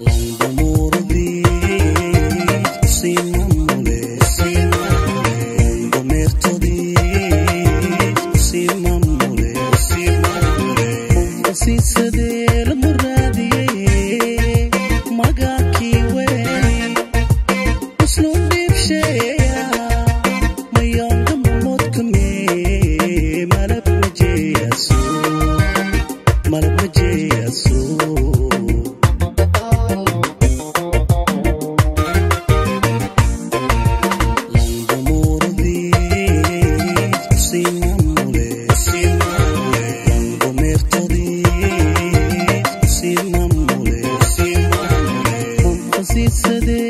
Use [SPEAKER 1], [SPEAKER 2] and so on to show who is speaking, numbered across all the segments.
[SPEAKER 1] London பேசுதே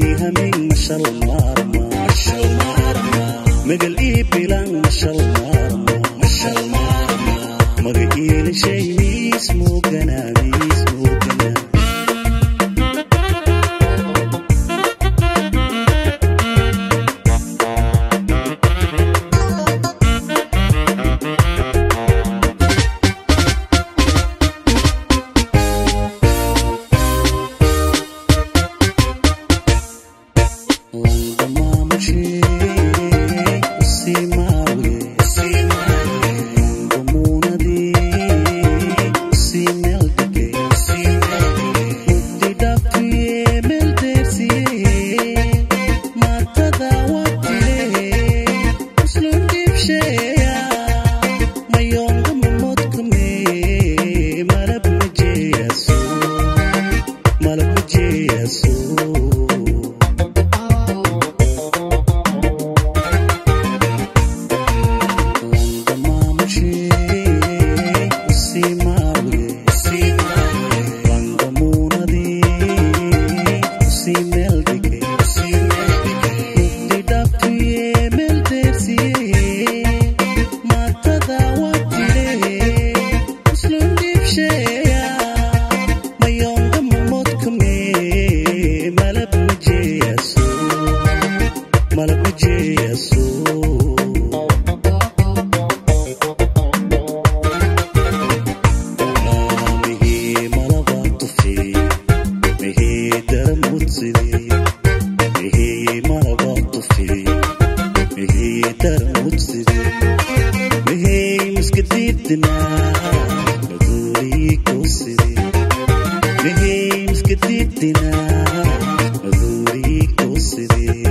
[SPEAKER 1] فيها مين ما شاء الله ما شاء الله مقلقي بلان ما شاء الله ما شاء الله مرقي لشي اسمه قناقي ودنا ادوريك قصدي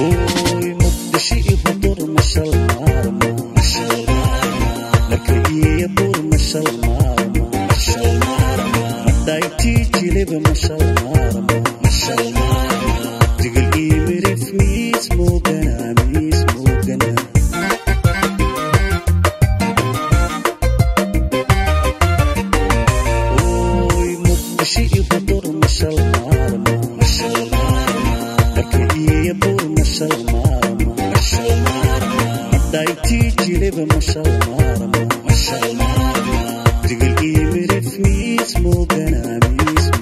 [SPEAKER 1] وي مد شيء بطر ما شاء الله ما شاء الله. لك يا بور ما شاء الله ما شاء الله. دايتي تجلب ما شاء الله ما شاء الله. تقل دايتي جلبة ما شاء الله ما شاء الله رجل قيم رفني اسمه كان عمي اسمه